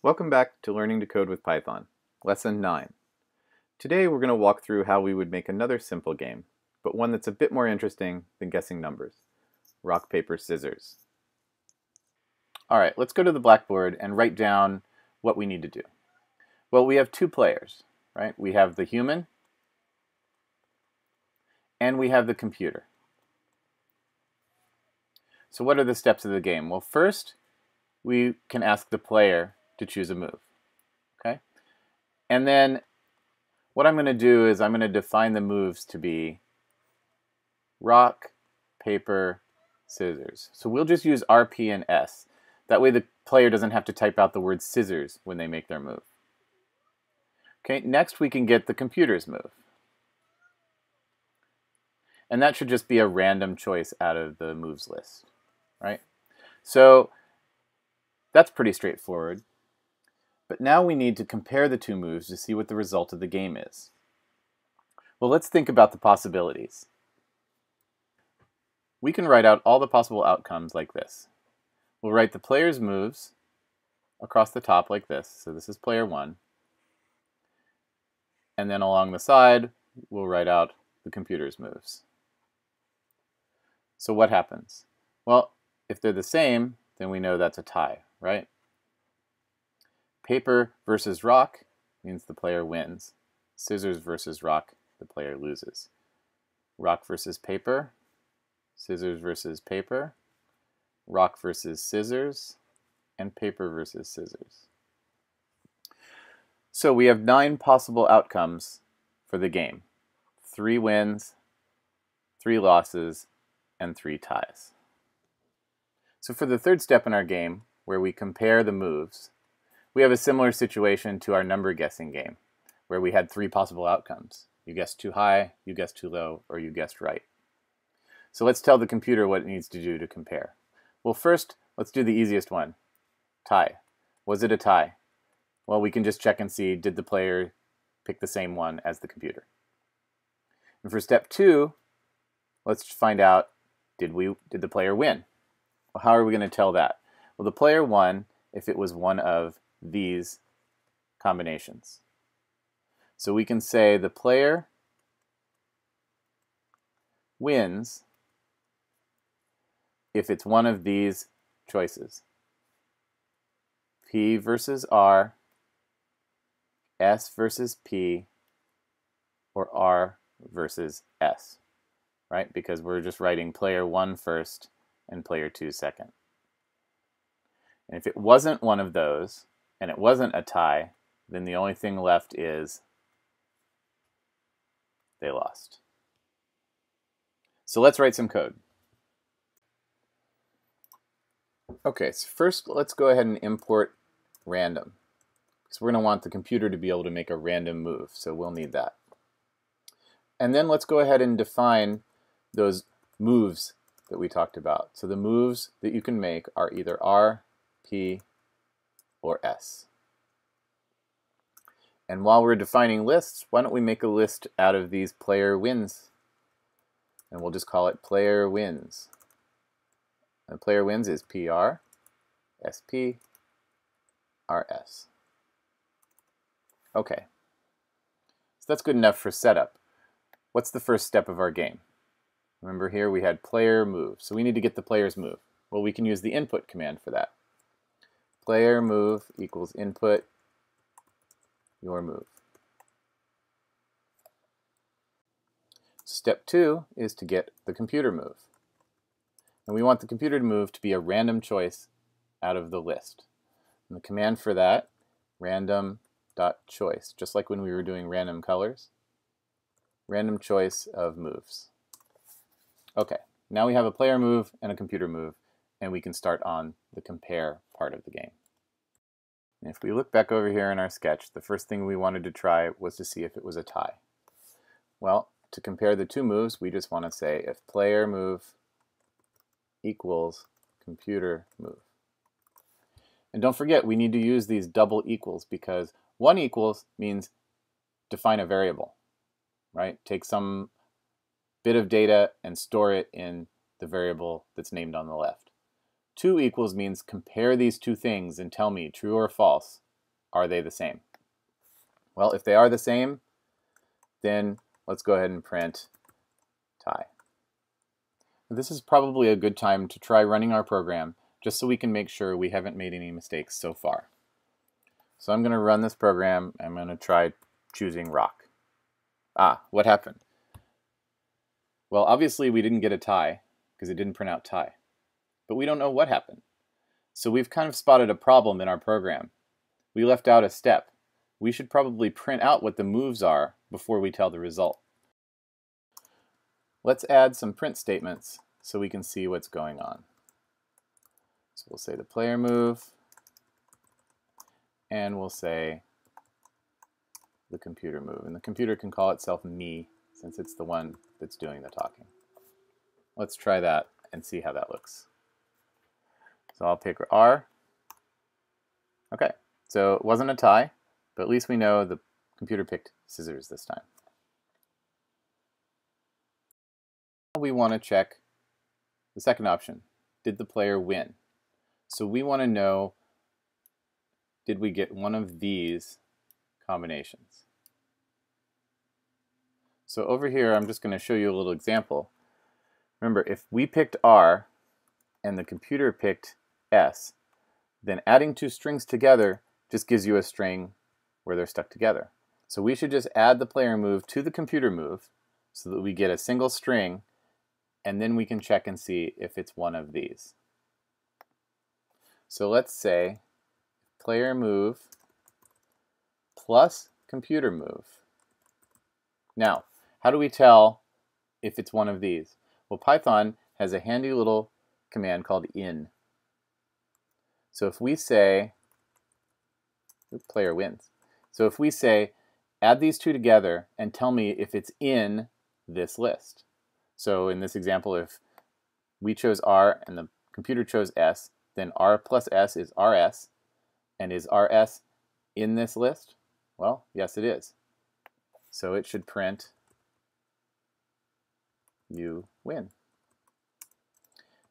Welcome back to Learning to Code with Python, Lesson 9. Today we're going to walk through how we would make another simple game, but one that's a bit more interesting than guessing numbers. Rock, paper, scissors. Alright, let's go to the blackboard and write down what we need to do. Well, we have two players, right? We have the human and we have the computer. So what are the steps of the game? Well, first, we can ask the player to choose a move. Okay? And then what I'm going to do is I'm going to define the moves to be rock, paper, scissors. So we'll just use RP and S. That way the player doesn't have to type out the word scissors when they make their move. Okay, next we can get the computer's move. And that should just be a random choice out of the moves list, right? So that's pretty straightforward. But now we need to compare the two moves to see what the result of the game is. Well, let's think about the possibilities. We can write out all the possible outcomes like this. We'll write the player's moves across the top like this. So this is player one. And then along the side, we'll write out the computer's moves. So what happens? Well, if they're the same, then we know that's a tie, right? Paper versus rock means the player wins. Scissors versus rock, the player loses. Rock versus paper, scissors versus paper, rock versus scissors, and paper versus scissors. So we have nine possible outcomes for the game. Three wins, three losses, and three ties. So for the third step in our game, where we compare the moves, we have a similar situation to our number guessing game, where we had three possible outcomes. You guessed too high, you guessed too low, or you guessed right. So let's tell the computer what it needs to do to compare. Well, first, let's do the easiest one. Tie. Was it a tie? Well, we can just check and see, did the player pick the same one as the computer? And for step two, let's find out, did, we, did the player win? Well, how are we going to tell that? Well, the player won if it was one of these combinations. So we can say the player wins if it's one of these choices. P versus R, S versus P, or R versus S, right? Because we're just writing player 1 first and player 2 second. And if it wasn't one of those, and it wasn't a tie, then the only thing left is they lost. So let's write some code. Okay, so first let's go ahead and import random. Because we're going to want the computer to be able to make a random move, so we'll need that. And then let's go ahead and define those moves that we talked about. So the moves that you can make are either R, P, or S. And while we're defining lists, why don't we make a list out of these player wins? And we'll just call it player wins. And player wins is PR, SP, RS. Okay. So that's good enough for setup. What's the first step of our game? Remember here we had player move. So we need to get the player's move. Well, we can use the input command for that player move equals input your move. Step two is to get the computer move. And we want the computer to move to be a random choice out of the list. And the command for that, random.choice, just like when we were doing random colors, random choice of moves. Okay, now we have a player move and a computer move, and we can start on the compare part of the game. And if we look back over here in our sketch, the first thing we wanted to try was to see if it was a tie. Well, to compare the two moves, we just want to say if player move equals computer move. And don't forget, we need to use these double equals because one equals means define a variable, right? Take some bit of data and store it in the variable that's named on the left. 2 equals means compare these two things and tell me true or false are they the same? Well, if they are the same, then let's go ahead and print tie. This is probably a good time to try running our program just so we can make sure we haven't made any mistakes so far. So I'm going to run this program. I'm going to try choosing rock. Ah, what happened? Well, obviously we didn't get a tie because it didn't print out tie. But we don't know what happened. So we've kind of spotted a problem in our program. We left out a step. We should probably print out what the moves are before we tell the result. Let's add some print statements so we can see what's going on. So we'll say the player move, and we'll say the computer move. And the computer can call itself me since it's the one that's doing the talking. Let's try that and see how that looks. So I'll pick R. Okay, so it wasn't a tie, but at least we know the computer picked scissors this time. We want to check the second option. Did the player win? So we want to know, did we get one of these combinations? So over here, I'm just going to show you a little example. Remember, if we picked R and the computer picked S, then adding two strings together just gives you a string where they're stuck together. So we should just add the player move to the computer move so that we get a single string and then we can check and see if it's one of these. So let's say player move plus computer move. Now, how do we tell if it's one of these? Well, Python has a handy little command called in. So if we say, player wins. So if we say, add these two together and tell me if it's in this list. So in this example, if we chose R and the computer chose S, then R plus S is RS. And is RS in this list? Well, yes it is. So it should print you win.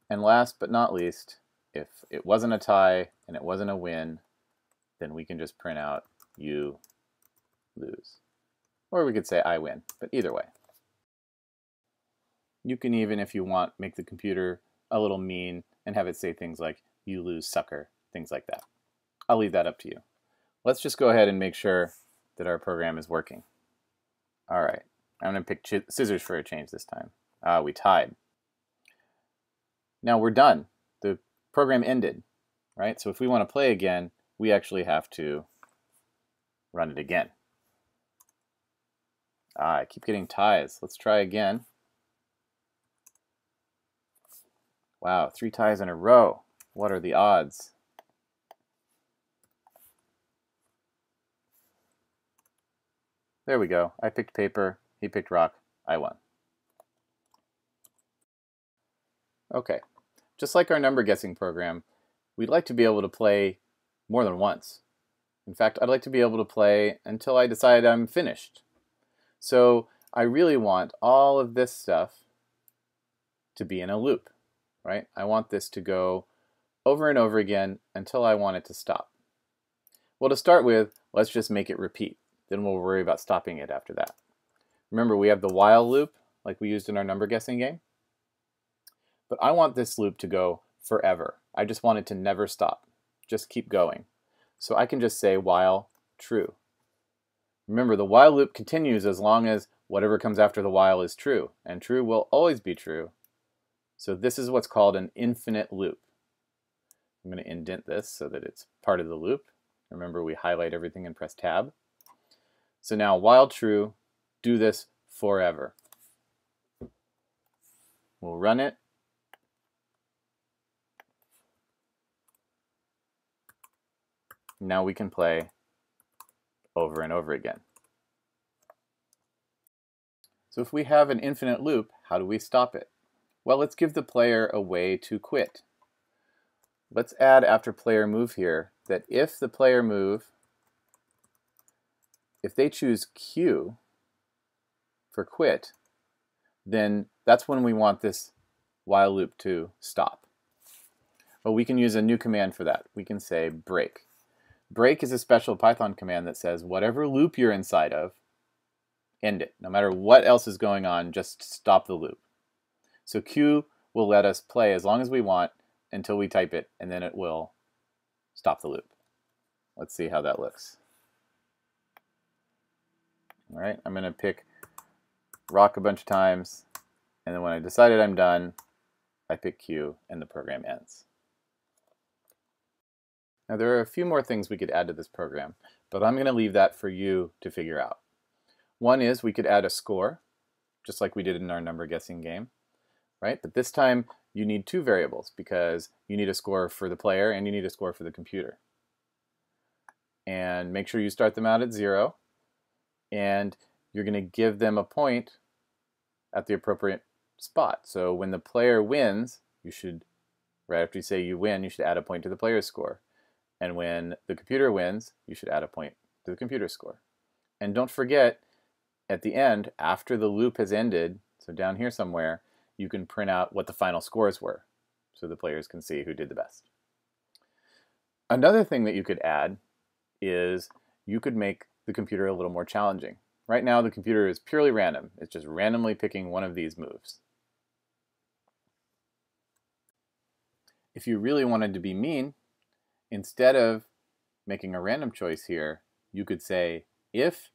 And last but not least, if it wasn't a tie and it wasn't a win, then we can just print out you lose. Or we could say I win, but either way. You can even, if you want, make the computer a little mean and have it say things like, you lose sucker, things like that. I'll leave that up to you. Let's just go ahead and make sure that our program is working. All right, I'm to pick scissors for a change this time. Ah, we tied. Now we're done. Program ended, right? So if we want to play again, we actually have to run it again. Ah, I keep getting ties. Let's try again. Wow, three ties in a row. What are the odds? There we go. I picked paper, he picked rock, I won. Okay, just like our number guessing program, we'd like to be able to play more than once. In fact, I'd like to be able to play until I decide I'm finished. So I really want all of this stuff to be in a loop, right? I want this to go over and over again until I want it to stop. Well, to start with, let's just make it repeat. Then we'll worry about stopping it after that. Remember, we have the while loop, like we used in our number guessing game. But I want this loop to go forever. I just want it to never stop. Just keep going. So I can just say while true. Remember, the while loop continues as long as whatever comes after the while is true, and true will always be true. So this is what's called an infinite loop. I'm going to indent this so that it's part of the loop. Remember, we highlight everything and press tab. So now, while true, do this forever. We'll run it. Now we can play over and over again. So if we have an infinite loop, how do we stop it? Well, let's give the player a way to quit. Let's add after player move here that if the player move, if they choose Q for quit, then that's when we want this while loop to stop. But we can use a new command for that. We can say break. Break is a special Python command that says whatever loop you're inside of, end it. No matter what else is going on, just stop the loop. So Q will let us play as long as we want until we type it, and then it will stop the loop. Let's see how that looks. All right, I'm going to pick rock a bunch of times, and then when I decided I'm done, I pick Q, and the program ends. Now there are a few more things we could add to this program, but I'm going to leave that for you to figure out. One is we could add a score, just like we did in our number guessing game, right? But this time you need two variables because you need a score for the player and you need a score for the computer. And make sure you start them out at zero and you're going to give them a point at the appropriate spot. So when the player wins, you should, right after you say you win, you should add a point to the player's score. And when the computer wins, you should add a point to the computer score. And don't forget, at the end, after the loop has ended, so down here somewhere, you can print out what the final scores were so the players can see who did the best. Another thing that you could add is you could make the computer a little more challenging. Right now the computer is purely random. It's just randomly picking one of these moves. If you really wanted to be mean, instead of making a random choice here, you could say if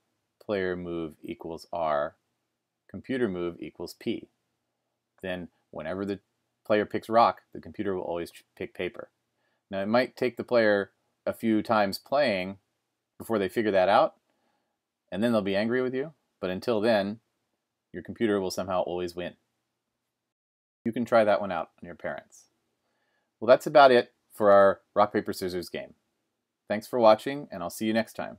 player move equals R, computer move equals P. Then whenever the player picks rock, the computer will always pick paper. Now it might take the player a few times playing before they figure that out, and then they'll be angry with you. But until then, your computer will somehow always win. You can try that one out on your parents. Well, that's about it for our rock, paper, scissors game. Thanks for watching, and I'll see you next time.